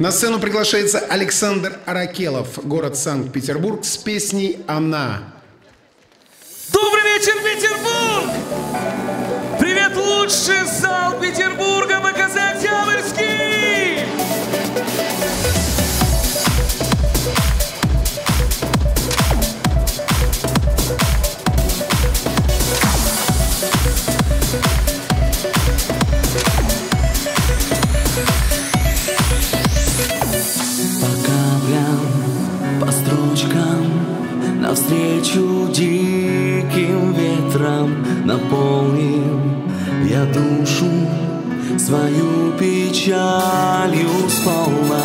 На сцену приглашается Александр Аракелов, город Санкт-Петербург, с песней «Она». Добрый вечер, Петербург! Привет, лучший зал Петербурга, Навстречу диким ветрам Наполнил я душу Свою печалью сполна.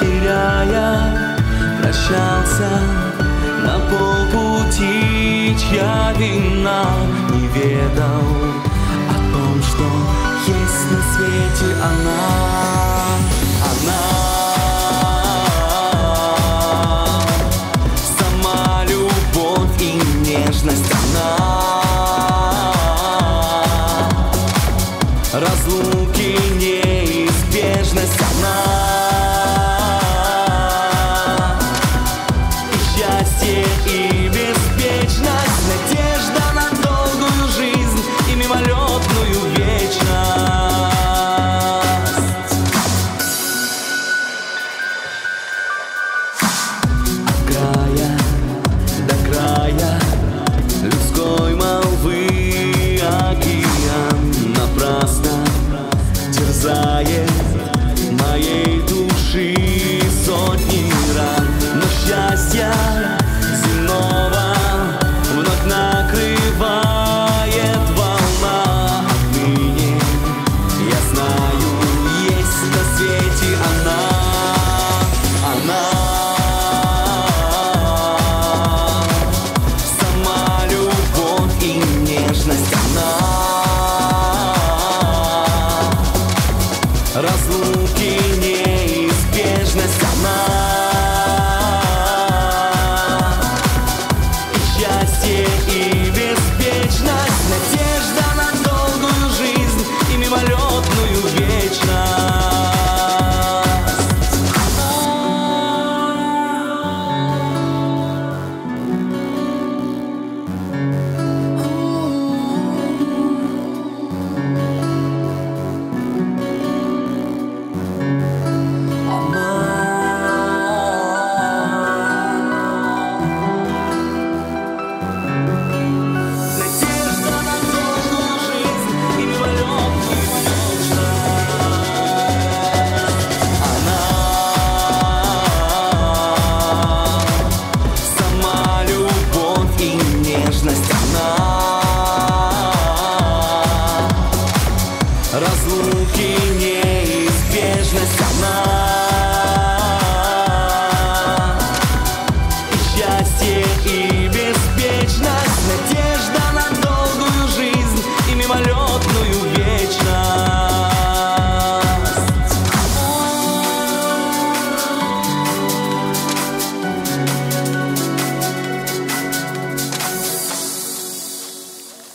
Теряя, прощался На полпути чья вина Не ведал о том, что есть на свете она Разлуки неизбежность Разлуки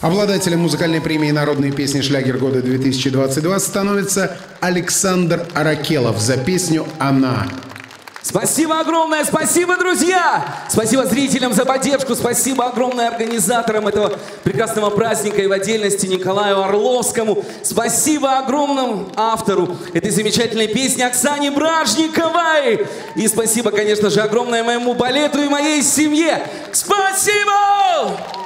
Обладателем музыкальной премии «Народные песни Шлягер года 2022» становится Александр Аракелов за песню «Она». Спасибо огромное, спасибо, друзья! Спасибо зрителям за поддержку, спасибо огромное организаторам этого прекрасного праздника и в отдельности Николаю Орловскому. Спасибо огромному автору этой замечательной песни Оксане Бражниковой. И спасибо, конечно же, огромное моему балету и моей семье. Спасибо!